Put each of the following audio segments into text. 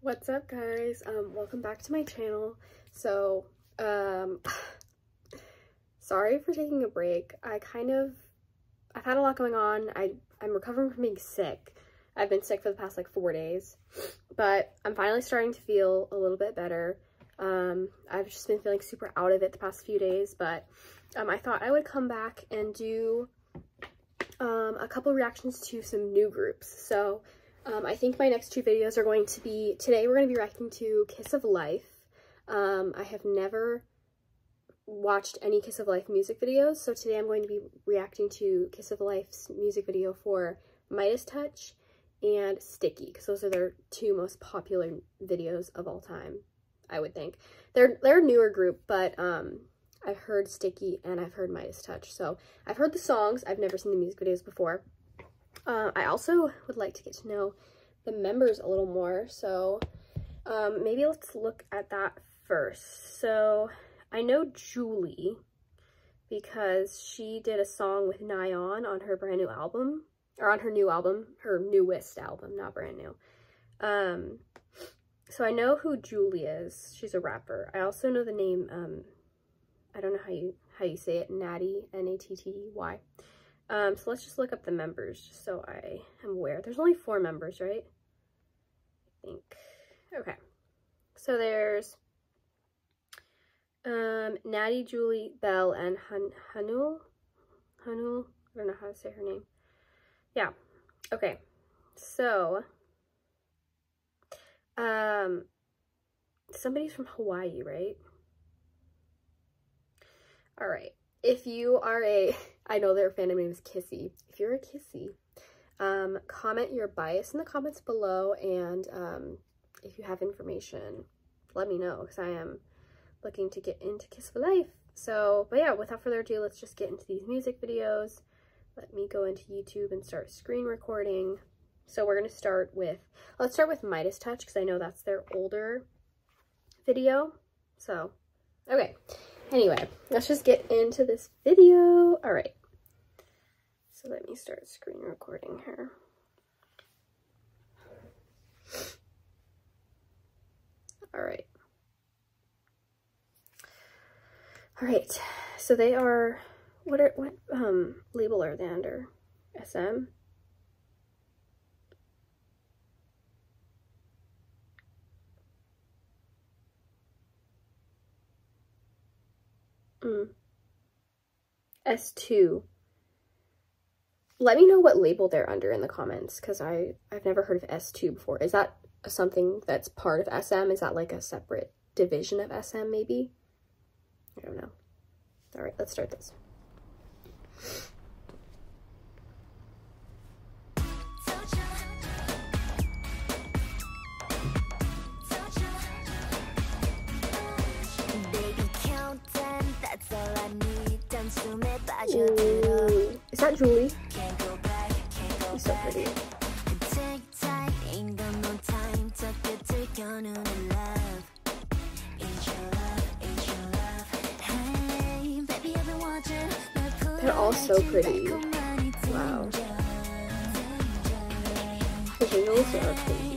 What's up guys? Um, welcome back to my channel. So, um, sorry for taking a break. I kind of, I've had a lot going on. I, I'm recovering from being sick. I've been sick for the past like four days, but I'm finally starting to feel a little bit better. Um, I've just been feeling super out of it the past few days, but um, I thought I would come back and do um, a couple reactions to some new groups. So um, I think my next two videos are going to be, today we're going to be reacting to Kiss of Life. Um, I have never watched any Kiss of Life music videos, so today I'm going to be reacting to Kiss of Life's music video for Midas Touch and Sticky, because those are their two most popular videos of all time, I would think. They're, they're a newer group, but um, I've heard Sticky and I've heard Midas Touch, so I've heard the songs, I've never seen the music videos before. Uh, I also would like to get to know the members a little more, so um, maybe let's look at that first. So I know Julie because she did a song with Nayeon on her brand new album, or on her new album, her newest album, not brand new. Um, so I know who Julie is. She's a rapper. I also know the name, um, I don't know how you, how you say it, Natty, N-A-T-T-Y. Um, so let's just look up the members just so I am aware. There's only four members, right? I think. Okay. So there's um, Natty, Julie, Belle, and Han Hanul. Hanul? I don't know how to say her name. Yeah. Okay. So, um, somebody's from Hawaii, right? All right. If you are a I know their fandom name is Kissy. If you're a Kissy, um, comment your bias in the comments below, and um, if you have information, let me know, because I am looking to get into Kiss for Life. So, but yeah, without further ado, let's just get into these music videos. Let me go into YouTube and start screen recording. So we're going to start with, let's start with Midas Touch, because I know that's their older video. So, okay. Anyway, let's just get into this video. All right. So let me start screen recording here. All right. All right. So they are, what are, what um label are they under? SM? Mm. S2. Let me know what label they're under in the comments because I I've never heard of S2 before. Is that something that's part of SM? Is that like a separate division of SM maybe? I don't know. All right, let's start this. Ooh. Is that Julie? So pretty. They're all so pretty. Wow. The visuals are crazy.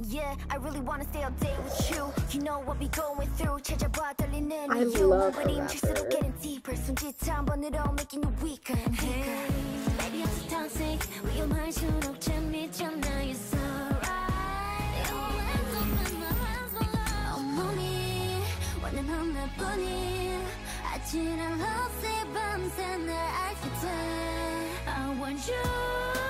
Yeah, I really wanna stay all day with you. You know what we going through. 찾아봐 떨리는 I love her rapper. getting deeper. 손짓 한 번으로 making you weaker. Hey, baby, I'm so toxic. 위험할수록 재밌잖아. You're so right. 온몸이 완전 하나뿐인 아찔한 love 밤새 날 알게 돼. I want you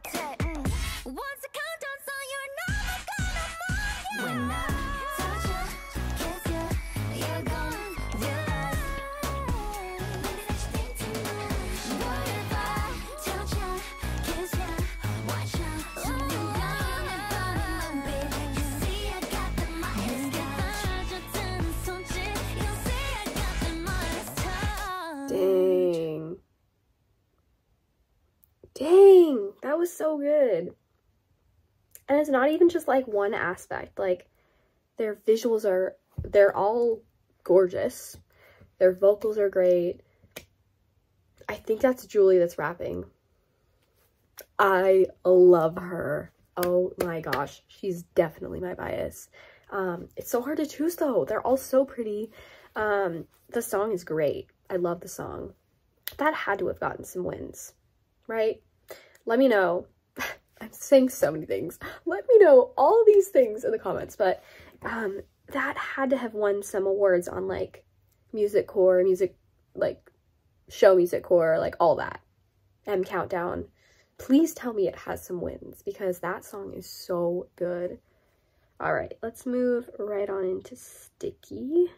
Dang. So good. And it's not even just like one aspect. Like their visuals are they're all gorgeous. Their vocals are great. I think that's Julie that's rapping. I love her. Oh my gosh, she's definitely my bias. Um, it's so hard to choose though. They're all so pretty. Um, the song is great. I love the song. That had to have gotten some wins, right? Let me know. I'm saying so many things. Let me know all these things in the comments, but um, that had to have won some awards on like music core, music, like show music core, like all that. M Countdown. Please tell me it has some wins because that song is so good. All right, let's move right on into Sticky.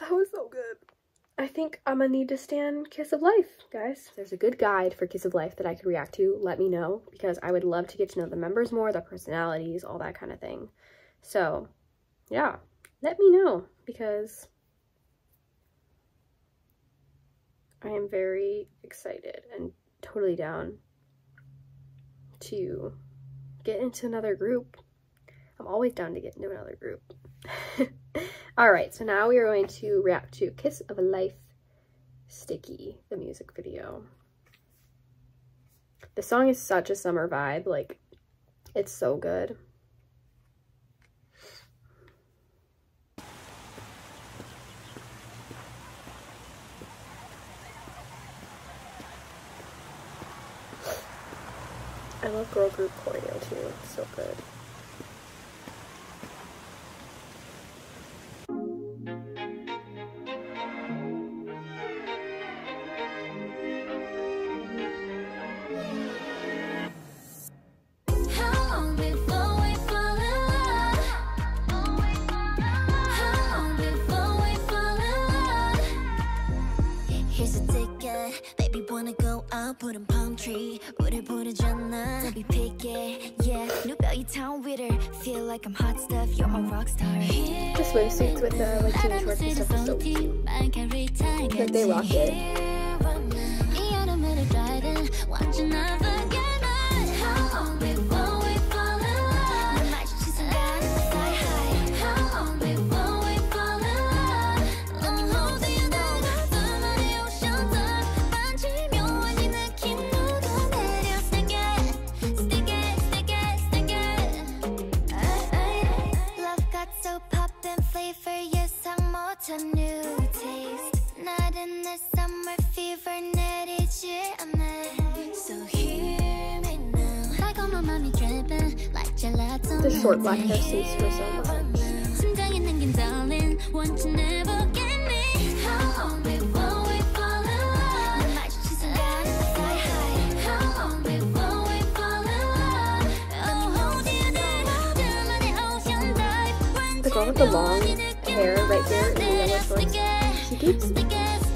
That was so good. I think I'm gonna need to stand Kiss of Life, guys. There's a good guide for Kiss of Life that I could react to, let me know because I would love to get to know the members more, their personalities, all that kind of thing. So, yeah, let me know because I am very excited and totally down to get into another group. I'm always down to get into another group. All right, so now we are going to react to Kiss of a Life Sticky, the music video. The song is such a summer vibe, like, it's so good. I love girl group choreo too, it's so good. Feel like I'm hot stuff You're my rock star. The swimsuits with the like jean shorts and stuff is so cute. Like they rock it The short black hair suits her so much. The girl with the long hair right here in the yellow shorts, she keeps me laugh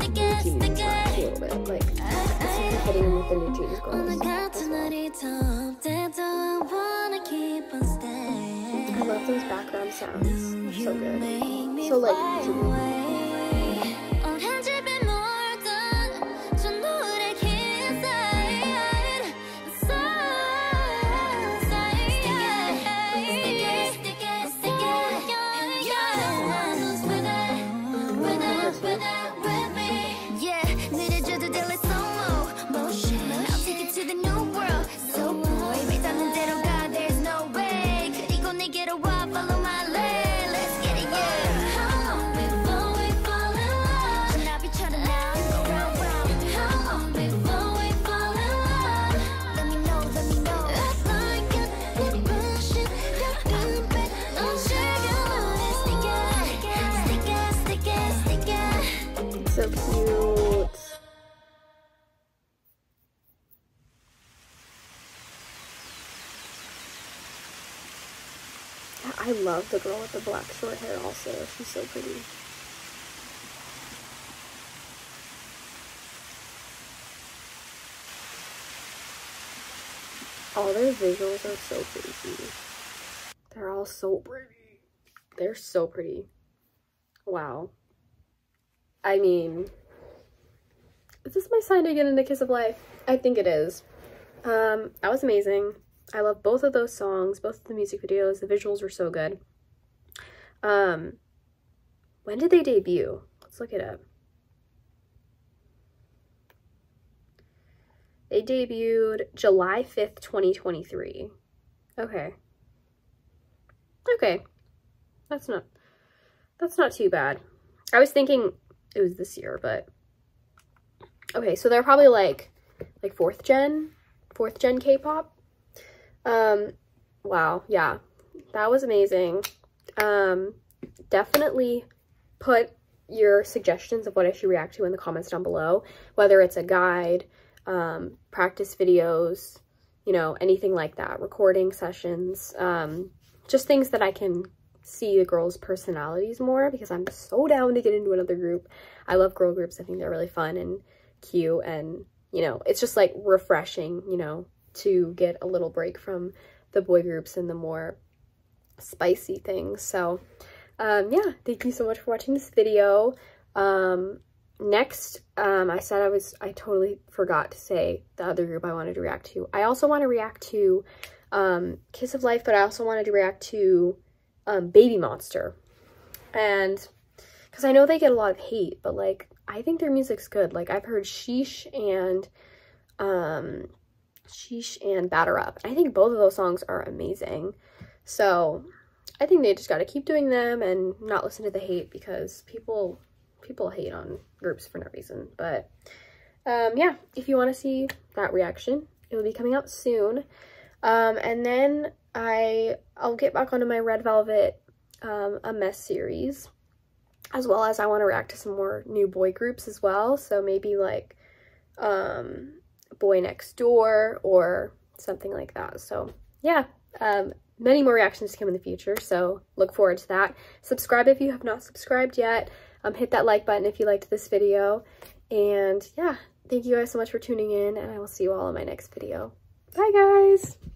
a little bit. Like, is hitting with the NewJeans girls love those background sounds. So good. So like cute. I love the girl with the black short hair also. She's so pretty. All their visuals are so crazy. They're all so pretty. They're so pretty. Wow. I mean, is this my sign to get into Kiss of Life? I think it is. Um, that was amazing. I love both of those songs, both of the music videos. The visuals were so good. Um, when did they debut? Let's look it up. They debuted July 5th, 2023. Okay. Okay. That's not that's not too bad. I was thinking it was this year, but okay, so they're probably like like fourth gen, fourth gen K-pop. Um wow, yeah. That was amazing. Um definitely put your suggestions of what I should react to in the comments down below, whether it's a guide, um, practice videos, you know, anything like that, recording sessions, um, just things that I can see the girls' personalities more because I'm so down to get into another group. I love girl groups. I think they're really fun and and, you know, it's just like refreshing, you know, to get a little break from the boy groups and the more spicy things. So, um, yeah, thank you so much for watching this video. Um, next, um, I said I was, I totally forgot to say the other group I wanted to react to. I also want to react to um, Kiss of Life, but I also wanted to react to um, Baby Monster. And because I know they get a lot of hate, but like, I think their music's good. Like, I've heard Sheesh and, um, Sheesh and Batter Up. I think both of those songs are amazing. So, I think they just got to keep doing them and not listen to the hate because people people hate on groups for no reason. But um, yeah, if you want to see that reaction, it will be coming out soon. Um, and then I, I'll get back onto my Red Velvet um, A Mess series, as well as I want to react to some more new boy groups as well. So maybe like um, Boy Next Door or something like that. So yeah, um, many more reactions to come in the future. So look forward to that. Subscribe if you have not subscribed yet. Um, hit that like button if you liked this video. And yeah, thank you guys so much for tuning in and I will see you all in my next video. Bye guys!